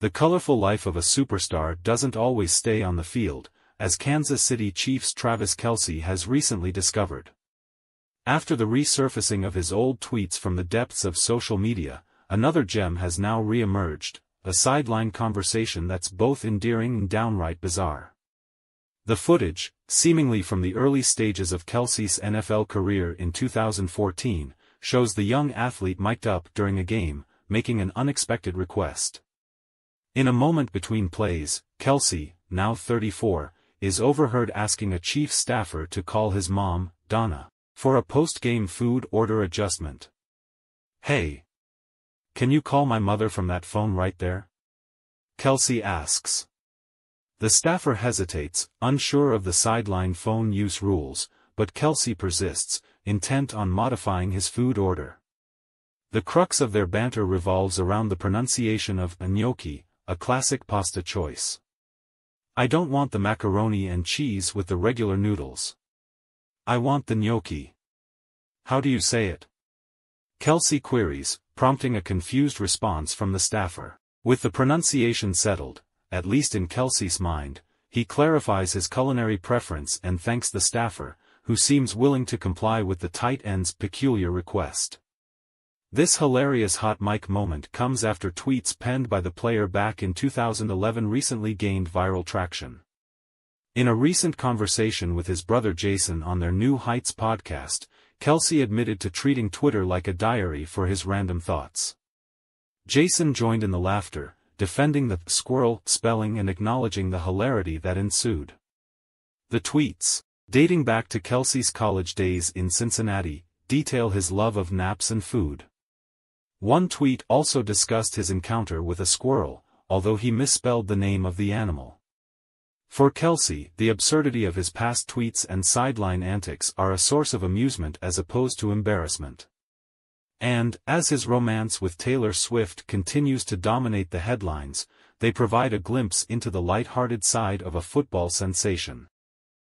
The colorful life of a superstar doesn't always stay on the field, as Kansas City Chiefs Travis Kelce has recently discovered. After the resurfacing of his old tweets from the depths of social media, another gem has now re-emerged, a sideline conversation that's both endearing and downright bizarre. The footage, seemingly from the early stages of Kelce's NFL career in 2014, shows the young athlete mic'd up during a game, making an unexpected request. In a moment between plays, Kelce, now 34, is overheard asking a chief staffer to call his mom, Donna, for a post-game food order adjustment. Hey! Can you call my mother from that phone right there? Kelce asks. The staffer hesitates, unsure of the sideline phone use rules, but Kelce persists, intent on modifying his food order. The crux of their banter revolves around the pronunciation of gnocchi, a classic pasta choice. I don't want the macaroni and cheese with the regular noodles. I want the gnocchi. How do you say it? Kelce queries, prompting a confused response from the staffer. With the pronunciation settled, at least in Kelce's mind, he clarifies his culinary preference and thanks the staffer, who seems willing to comply with the tight end's peculiar request. This hilarious hot mic moment comes after tweets penned by the player back in 2011 recently gained viral traction. In a recent conversation with his brother Jason on their New Heights podcast, Kelce admitted to treating Twitter like a diary for his random thoughts. Jason joined in the laughter, defending the squirrel spelling and acknowledging the hilarity that ensued. The tweets, dating back to Kelce's college days in Cincinnati, detail his love of naps and food. One tweet also discussed his encounter with a squirrel, although he misspelled the name of the animal. For Kelce, the absurdity of his past tweets and sideline antics are a source of amusement as opposed to embarrassment. And, as his romance with Taylor Swift continues to dominate the headlines, they provide a glimpse into the light-hearted side of a football sensation.